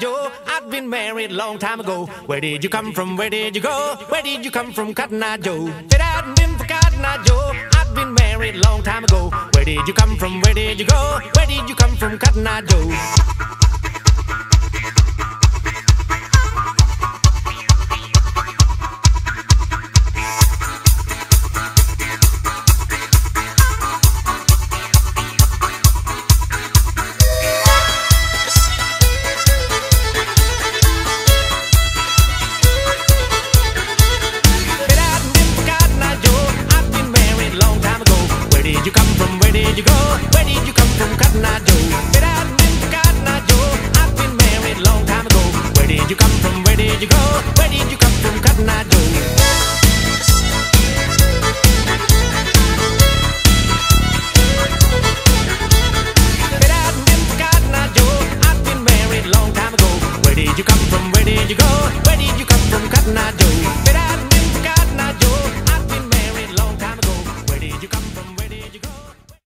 Joe. I've been married a long time ago. Where did you come from? Where did you go? Where did you come from, Cotton Eye Joe? It hadn't been for Cotton Eye Joe, I've been married a long time ago. Where did you come from? Where did you go? Where did you come from, Cotton Eye Joe? You come from? Where did you go? Where did you come from, Cotton Eye Joe? It hadn't been for Cotton Eye Joe, I've been married a long time ago. Where did you come from? Where did you go? Where did you come from, Cotton Eye Joe? I've. Where did you come from? Where did you go? Where did you come from, Cotton Eye Joe?